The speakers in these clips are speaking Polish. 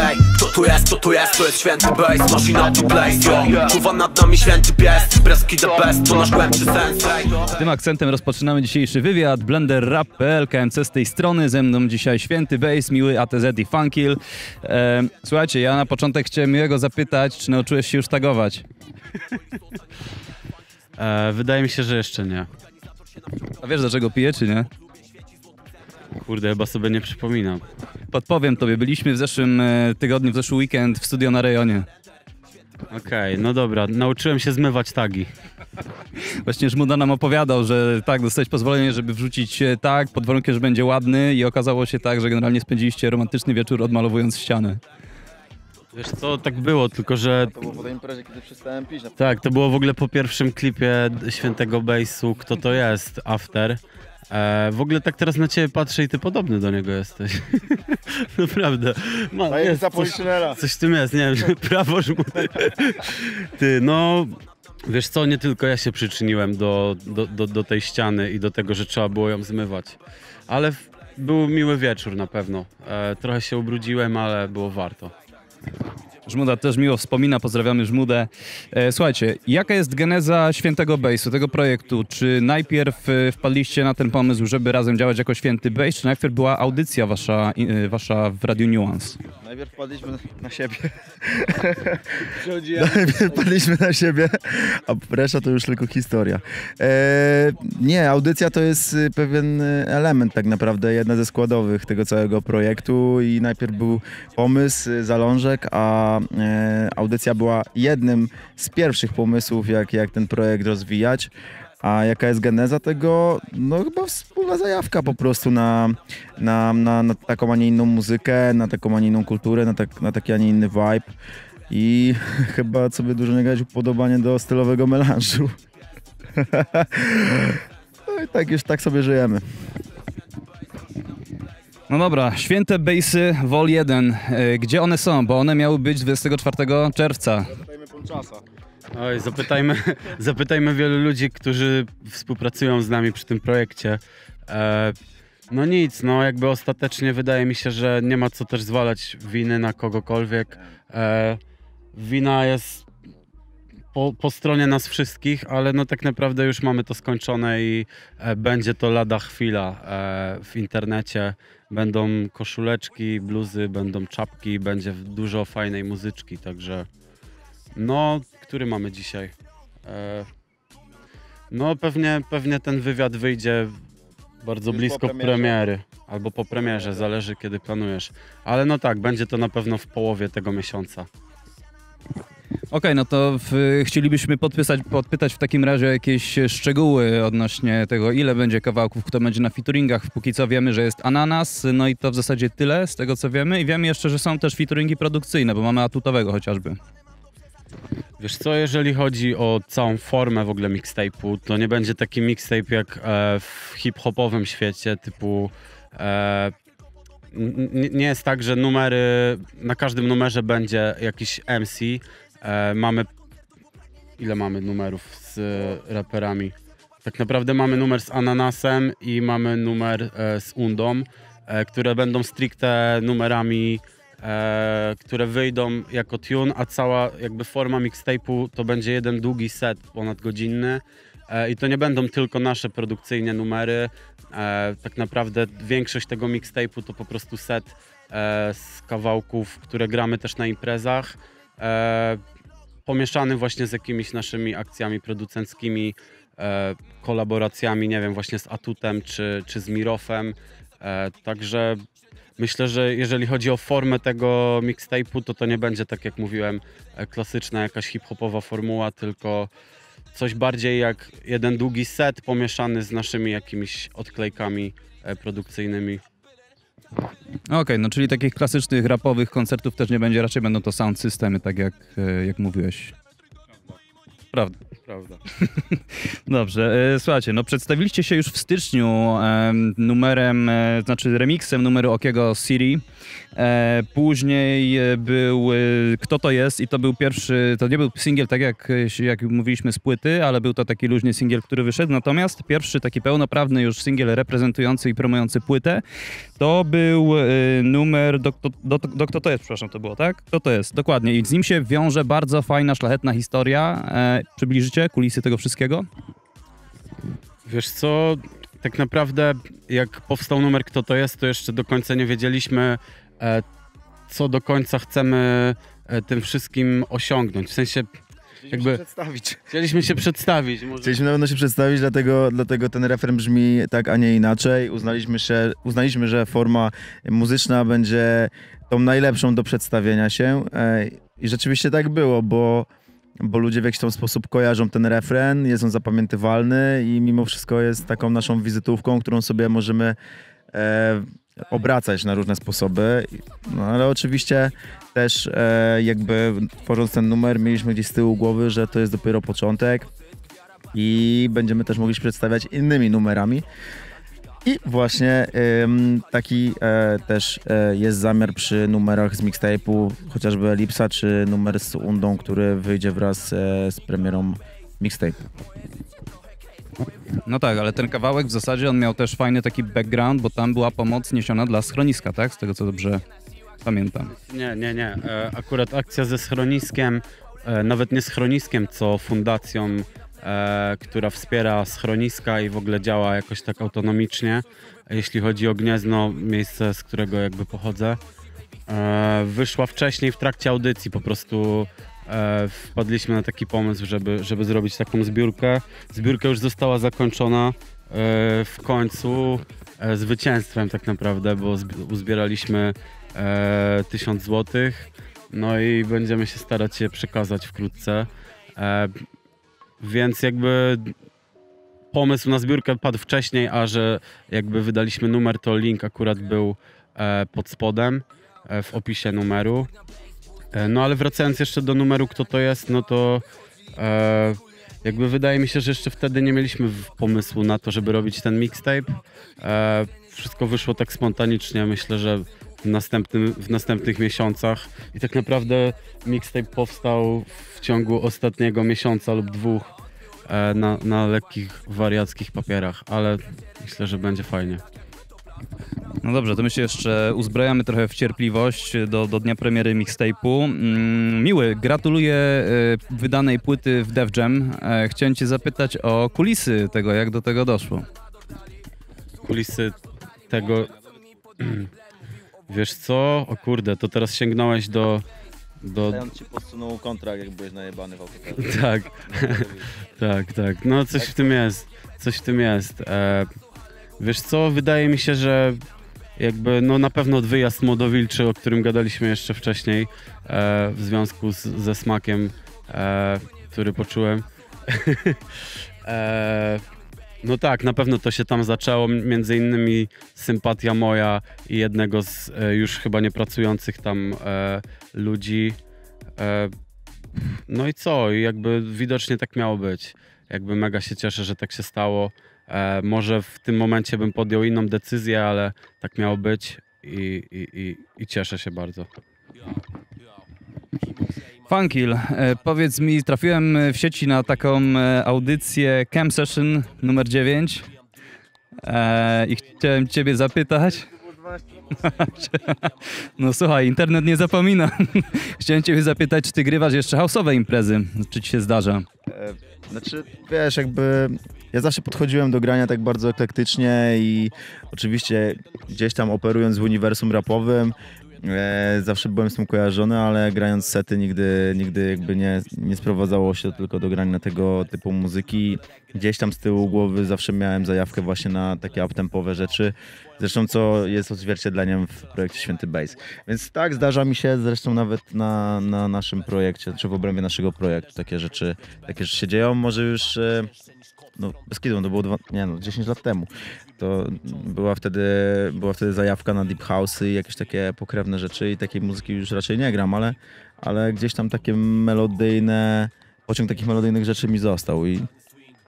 Ej, co tu jest, co tu jest, to jest święty bass Maszyna to place, yo Czuwa nad nami święty pies Breski the best, to nasz głębszy sens ej. Tym akcentem rozpoczynamy dzisiejszy wywiad. Blender Rap.pl, KMC z tej strony. Ze mną dzisiaj Święty Bass, miły ATZ i Funkil. E, słuchajcie, ja na początek chciałem miłego zapytać, czy nauczyłeś się już tagować? E, wydaje mi się, że jeszcze nie. A wiesz dlaczego piję, czy nie? Kurde, chyba sobie nie przypominam. Podpowiem tobie, byliśmy w zeszłym e, tygodniu, w zeszły weekend w studio na rejonie. Okej, no dobra, nauczyłem się zmywać tagi. Właśnie Żmuda nam opowiadał, że tak, dostałeś pozwolenie, żeby wrzucić e, tag pod warunkiem, że będzie ładny i okazało się tak, że generalnie spędziliście romantyczny wieczór odmalowując ścianę. Wiesz co, tak było, tylko że... To było po tej imprezie, kiedy przestałem pić. Na... Tak, to było w ogóle po pierwszym klipie Świętego Base'u, kto to jest, After. E, w ogóle tak teraz na ciebie patrzę i ty podobny do niego jesteś. Naprawdę. Ma, jest za coś, coś w tym jest, nie wiem, prawo żmudy. Ty, no... Wiesz co, nie tylko ja się przyczyniłem do, do, do, do tej ściany i do tego, że trzeba było ją zmywać. Ale był miły wieczór na pewno. E, trochę się ubrudziłem, ale było warto. Thank you. Żmuda też miło wspomina, pozdrawiamy Żmudę. E, słuchajcie, jaka jest geneza Świętego Base'u, tego projektu? Czy najpierw e, wpadliście na ten pomysł, żeby razem działać jako Święty Base, czy najpierw była audycja wasza, e, wasza w Radiu Nuance? Najpierw padliśmy na- siebie. Najpierw padliśmy na siebie, a reszta to już tylko historia. E, nie, audycja to jest y, pewien y, element tak naprawdę, jedna ze składowych tego całego projektu i najpierw był pomysł, y, zalążek, a e, audycja była jednym z pierwszych pomysłów, jak, jak ten projekt rozwijać. A jaka jest geneza tego? No chyba wspólna zajawka po prostu na, na, na, na taką, a nie inną muzykę, na taką, a nie inną kulturę, na, tak, na taki, a nie inny vibe. I chyba, co by dużo nie upodobanie do stylowego melanżu. no i tak już tak sobie żyjemy. No dobra, Święte Base'y Vol 1, e, gdzie one są? Bo one miały być 24 czerwca. Dajmy czasa. Oj, zapytajmy, zapytajmy wielu ludzi, którzy współpracują z nami przy tym projekcie. E, no nic, no jakby ostatecznie wydaje mi się, że nie ma co też zwalać winy na kogokolwiek. E, wina jest po, po stronie nas wszystkich, ale no tak naprawdę już mamy to skończone i e, będzie to lada chwila e, w internecie. Będą koszuleczki, bluzy, będą czapki, będzie dużo fajnej muzyczki, także no, który mamy dzisiaj? E, no pewnie, pewnie ten wywiad wyjdzie bardzo Już blisko premierze. premiery. Albo po premierze, zależy kiedy planujesz. Ale no tak, będzie to na pewno w połowie tego miesiąca. Okej, no to w, chcielibyśmy podpisać, podpytać w takim razie jakieś szczegóły odnośnie tego, ile będzie kawałków, kto będzie na featuringach. Póki co wiemy, że jest Ananas, no i to w zasadzie tyle z tego, co wiemy. I wiemy jeszcze, że są też featuringi produkcyjne, bo mamy Atutowego chociażby. Wiesz co, jeżeli chodzi o całą formę w ogóle mixtape'u, to nie będzie taki mixtape jak e, w hip-hopowym świecie, typu e, nie jest tak, że numery, na każdym numerze będzie jakiś MC. E, mamy, ile mamy numerów z e, raperami? Tak naprawdę mamy numer z Ananasem i mamy numer e, z Undą, e, które będą stricte numerami e, które wyjdą jako tune, a cała jakby forma mixtape'u to będzie jeden długi set ponadgodzinny e, i to nie będą tylko nasze produkcyjne numery. Tak naprawdę większość tego mixtape'u to po prostu set z kawałków, które gramy też na imprezach. E, pomieszany właśnie z jakimiś naszymi akcjami producenckimi, e, kolaboracjami, nie wiem, właśnie z Atutem czy, czy z Mirofem. E, także Myślę, że jeżeli chodzi o formę tego mixtape'u, to to nie będzie tak jak mówiłem, e, klasyczna jakaś hip-hopowa formuła, tylko coś bardziej jak jeden długi set pomieszany z naszymi jakimiś odklejkami e, produkcyjnymi. Okej, no czyli takich klasycznych rapowych koncertów też nie będzie, raczej będą to sound systemy, tak jak, e, jak mówiłeś. Prawda. prawda. Dobrze, e, słuchajcie, no przedstawiliście się już w styczniu em, numerem, e, znaczy remixem numeru Okiego Siri. E, później był Kto to jest i to był pierwszy, to nie był singiel tak jak, jak mówiliśmy z płyty, ale był to taki luźny singiel, który wyszedł. Natomiast pierwszy taki pełnoprawny już singiel reprezentujący i promujący płytę to był numer do, do, do, do Kto to jest, przepraszam, to było, tak? Kto to jest, dokładnie. I z nim się wiąże bardzo fajna, szlachetna historia. Przybliżycie kulisy tego wszystkiego? Wiesz co, tak naprawdę jak powstał numer Kto to jest, to jeszcze do końca nie wiedzieliśmy, e, co do końca chcemy e, tym wszystkim osiągnąć. W sensie Jakby- przedstawić. chcieliśmy się przedstawić. Może... Chcieliśmy na pewno się przedstawić, dlatego, dlatego ten refren brzmi tak, a nie inaczej. Uznaliśmy, się, uznaliśmy, że forma muzyczna będzie tą najlepszą do przedstawienia się e, i rzeczywiście tak było, bo, bo ludzie w jakiś tam sposób kojarzą ten refren, jest on zapamiętywalny i mimo wszystko jest taką naszą wizytówką, którą sobie możemy e, obracać na różne sposoby. No ale oczywiście też e, jakby tworząc ten numer mieliśmy gdzieś z tyłu głowy, że to jest dopiero początek i będziemy też mogli się przedstawiać innymi numerami. I właśnie ym, taki e, też e, jest zamiar przy numerach z mixtape'u, chociażby Elipsa, czy numer z Undą, który wyjdzie wraz e, z premierą mixtape'u. No tak, ale ten kawałek w zasadzie on miał też fajny taki background, bo tam była pomoc niesiona dla schroniska, tak? Z tego co dobrze pamiętam. Nie, nie, nie. E, akurat akcja ze schroniskiem, e, nawet nie schroniskiem, co fundacją, e, która wspiera schroniska i w ogóle działa jakoś tak autonomicznie, jeśli chodzi o Gniezno, miejsce, z którego jakby pochodzę. E, wyszła wcześniej w trakcie audycji, po prostu e, wpadliśmy na taki pomysł, żeby, żeby zrobić taką zbiórkę. Zbiórka już została zakończona e, w końcu e, zwycięstwem tak naprawdę, bo zb- uzbieraliśmy e, 1000 zł. No i będziemy się starać je przekazać wkrótce. E, więc jakby pomysł na zbiórkę padł wcześniej, a że jakby wydaliśmy numer, to link akurat był e, pod spodem e, w opisie numeru. E, no ale wracając jeszcze do numeru, kto to jest, no to e, jakby wydaje mi się, że jeszcze wtedy nie mieliśmy pomysłu na to, żeby robić ten mixtape. E, wszystko wyszło tak spontanicznie, myślę, że w, następnym, w następnych miesiącach i tak naprawdę mixtape powstał w ciągu ostatniego miesiąca lub dwóch e, na, na lekkich, wariackich papierach, ale myślę, że będzie fajnie. No dobrze, to my się jeszcze uzbrajamy trochę w cierpliwość do, do dnia premiery mixtape'u. Mm, Miły, gratuluję e, wydanej płyty w Def Jam. E, Chciałem cię zapytać o kulisy tego, jak do tego doszło. Kulisy tego... Wiesz co? O kurde, to teraz sięgnąłeś do... do... ci podsunął kontrakt, jak byłeś najebany w autokarze. Tak, tak, tak. No coś w tym jest. Coś w tym jest. E, wiesz co, wydaje mi się, że jakby no na pewno wyjazd młodowilczy, o którym gadaliśmy jeszcze wcześniej e, w związku z, ze smakiem, e, który poczułem. e, no tak, na pewno to się tam zaczęło, między innymi sympatia moja i jednego z e, już chyba niepracujących tam e, ludzi. E, no i co? I jakby widocznie tak miało być. Jakby mega się cieszę, że tak się stało. E, może w tym momencie bym podjął inną decyzję, ale tak miało być i, i, i, i cieszę się bardzo. Funkil, e, powiedz mi, trafiłem w sieci na taką e, audycję Cam Session numer 9 e, i chciałem ciebie zapytać. No słuchaj, internet nie zapomina. Chciałem ciebie zapytać, czy ty grywasz jeszcze house'owe imprezy? Czy ci się zdarza? E, Znaczy, wiesz, jakby ja zawsze podchodziłem do grania tak bardzo eklektycznie i oczywiście gdzieś tam operując w uniwersum rapowym, e, zawsze byłem z tym kojarzony, ale grając sety nigdy, nigdy jakby nie, nie sprowadzało się tylko do grania tego typu muzyki. Gdzieś tam z tyłu głowy zawsze miałem zajawkę właśnie na takie uptempowe rzeczy, zresztą co jest odzwierciedleniem w projekcie Święty Bass. Więc tak, zdarza mi się zresztą nawet na, na naszym projekcie, czy w obrębie naszego projektu takie rzeczy, takie rzeczy się dzieją. Może już, e, no bez kitu, to było dwa, nie no, 10 lat temu. To była wtedy, była wtedy zajawka na deep house i jakieś takie pokrewne rzeczy i takiej muzyki już raczej nie gram, ale, ale gdzieś tam takie melodyjne pociąg takich melodyjnych rzeczy mi został i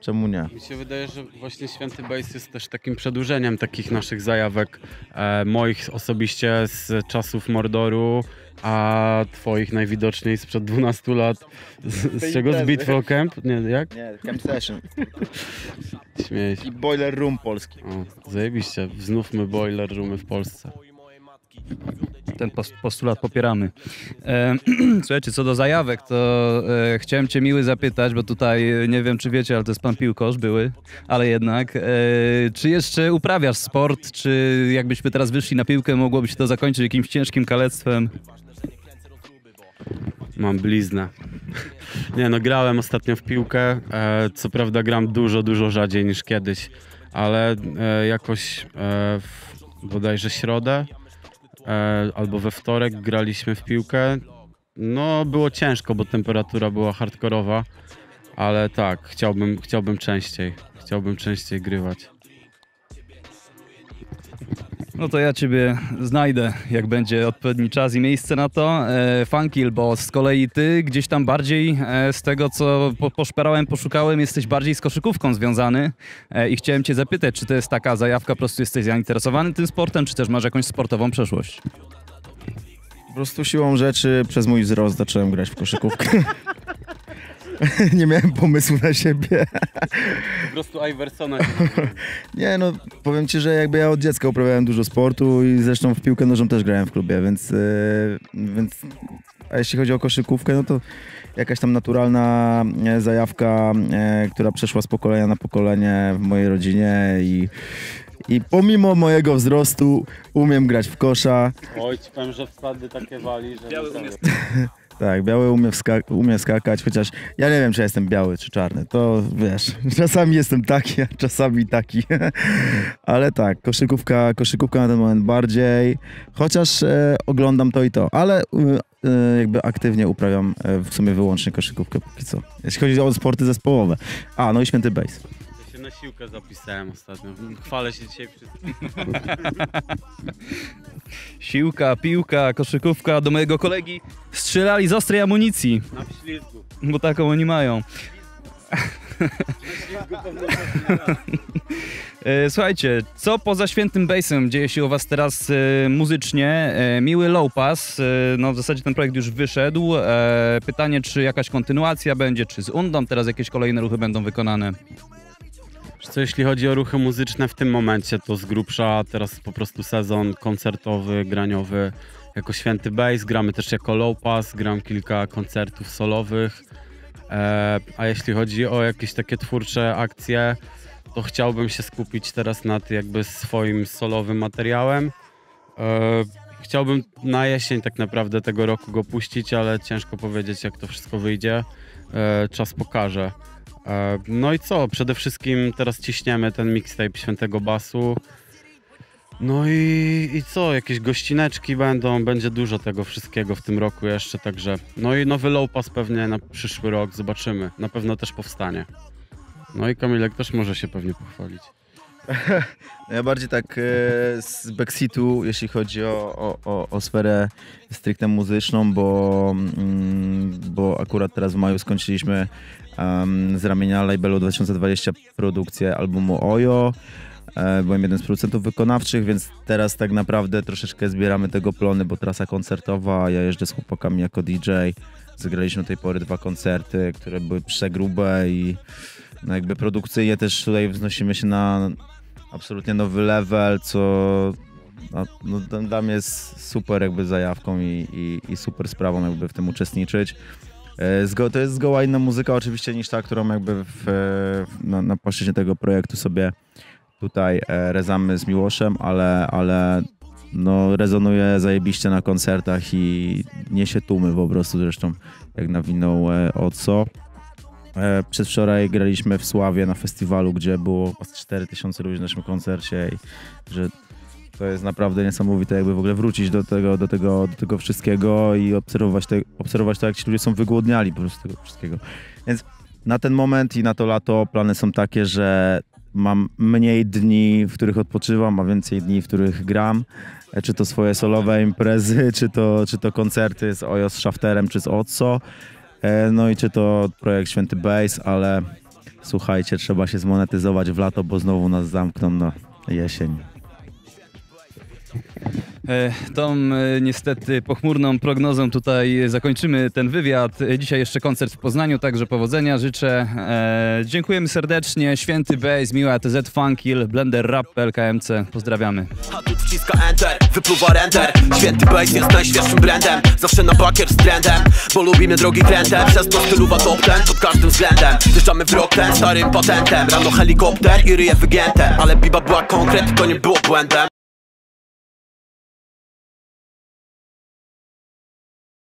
czemu nie? Mi się wydaje, że właśnie Święty Bass jest też takim przedłużeniem takich naszych zajawek, e, moich osobiście z czasów Mordoru, a twoich najwidoczniej sprzed 12 lat. Z, z czego? Z o Camp? Nie, jak? Nie, Camp Session Śmieję się. i Boiler Room polski. O, zajebiście. Znówmy boiler roomy w Polsce. Ten post- postulat popieramy. E, słuchajcie, co do zajawek, to e, chciałem cię miły zapytać, bo tutaj e, nie wiem, czy wiecie, ale to jest pan piłkarz, były, ale jednak. Czy jeszcze uprawiasz sport, czy jakbyśmy teraz wyszli na piłkę, mogłoby się to zakończyć jakimś ciężkim kalectwem? Mam bliznę. Nie no, grałem ostatnio w piłkę. Co prawda gram dużo, dużo rzadziej niż kiedyś, ale jakoś w bodajże środę e, albo we wtorek graliśmy w piłkę. No, było ciężko, bo temperatura była hardkorowa, ale tak, chciałbym, chciałbym częściej. Chciałbym częściej grywać. No to ja ciebie znajdę, jak będzie odpowiedni czas i miejsce na to. E, Funkil, bo z kolei ty gdzieś tam bardziej e, z tego, co po, poszperałem, poszukałem, jesteś bardziej z koszykówką związany e, i chciałem cię zapytać, czy to jest taka zajawka, po prostu jesteś zainteresowany tym sportem, czy też masz jakąś sportową przeszłość? Po prostu siłą rzeczy przez mój wzrost zacząłem grać w koszykówkę. nie miałem pomysłu na siebie. Po prostu Iversona. Nie, no powiem ci, że jakby ja od dziecka uprawiałem dużo sportu i zresztą w piłkę nożną też grałem w klubie, więc, e, więc a jeśli chodzi o koszykówkę, no to jakaś tam naturalna e, zajawka, e, która przeszła z pokolenia na pokolenie w mojej rodzinie i, i pomimo mojego wzrostu umiem grać w kosza. Oj, ci powiem, że wsady takie wali, że... Umie Tak, biały umie, umie skakać, chociaż ja nie wiem, czy jestem biały, czy czarny. To wiesz, czasami jestem taki, a czasami taki. Ale tak, koszykówka, koszykówka na ten moment bardziej, chociaż e, oglądam to i to, ale e, e, jakby aktywnie uprawiam e, w sumie wyłącznie koszykówkę póki co. Jeśli chodzi o sporty zespołowe. A, no i święty base. Na siłkę zapisałem ostatnio. Chwalę się dzisiaj wszystkim. Siłka, piłka, koszykówka do mojego kolegi strzelali z ostrej amunicji, Na ślizgu. bo taką oni mają. E, Słuchajcie, co poza Świętym Basem dzieje się u was teraz e, muzycznie? E, miły Low Pass, e, no w zasadzie ten projekt już wyszedł. E, pytanie, czy jakaś kontynuacja będzie, czy z Undą teraz jakieś kolejne ruchy będą wykonane? Co jeśli chodzi o ruchy muzyczne w tym momencie, to z grubsza teraz po prostu sezon koncertowy, graniowy jako święty bass. Gramy też jako low pass, gram kilka koncertów solowych. E, a jeśli chodzi o jakieś takie twórcze akcje, to chciałbym się skupić teraz nad jakby swoim solowym materiałem. E, chciałbym na jesień tak naprawdę tego roku go puścić, ale ciężko powiedzieć jak to wszystko wyjdzie. E, czas pokaże. E, No i co? Przede wszystkim teraz ciśniemy ten mixtape Świętego Basu. No i, i co? Jakieś gościneczki będą, będzie dużo tego wszystkiego w tym roku jeszcze, także... No i nowy low pass pewnie na przyszły rok, zobaczymy. Na pewno też powstanie. No i Kamilek też może się pewnie pochwalić. Ja bardziej tak e, z Bexitu, jeśli chodzi o, o, o, o sferę stricte muzyczną, bo, mm, bo akurat teraz w maju skończyliśmy em, z ramienia labelu 2020 produkcję albumu Ojo. E, byłem jeden z producentów wykonawczych, więc teraz tak naprawdę troszeczkę zbieramy tego plony, bo trasa koncertowa, ja jeżdżę z chłopakami jako DJ. Zagraliśmy do tej pory dwa koncerty, które były przegrube i no jakby produkcyjnie też tutaj wznosimy się na absolutnie nowy level, co no, dla mnie jest super jakby zajawką i, i, i super sprawą jakby w tym uczestniczyć. E, to jest zgoła inna muzyka oczywiście niż ta, którą jakby w, w, na, na płaszczyźnie tego projektu sobie tutaj e, rezamy z Miłoszem, ale, ale no, rezonuje zajebiście na koncertach i niesie tłumy po prostu zresztą jak nawinął e. E, Przedwczoraj graliśmy w Sławie na festiwalu, gdzie było chyba z 4000 ludzi na naszym koncercie i że to jest naprawdę niesamowite, jakby w ogóle wrócić do tego, do tego, do tego wszystkiego i obserwować, te, obserwować to, jak ci ludzie są wygłodniali po prostu tego wszystkiego. Więc na ten moment i na to lato plany są takie, że mam mniej dni, w których odpoczywam, a więcej dni, w których gram. E, Czy to swoje solowe imprezy, czy to, czy to koncerty z Ojo, z Shafterem, czy z Otso. E, no i czy to projekt Święty Bass, ale słuchajcie, trzeba się zmonetyzować w lato, bo znowu nas zamkną na jesień. E, Tą e, niestety pochmurną prognozą tutaj zakończymy ten wywiad. E, Dzisiaj jeszcze koncert w Poznaniu, także powodzenia życzę. Dziękujemy serdecznie. Święty Bass, miła ATZ Funkil, Blender Rap, LKMC. Pozdrawiamy. Wciska enter, render Święty jest najświeższym brandem Zawsze na bakier z trendem Bo lubimy drogi krętem Przez to styluwa top ten pod każdym względem Wjeżdżamy w rok ten starym patentem Rano helikopter i ryje wygięte Ale biba była konkret, to nie było błędem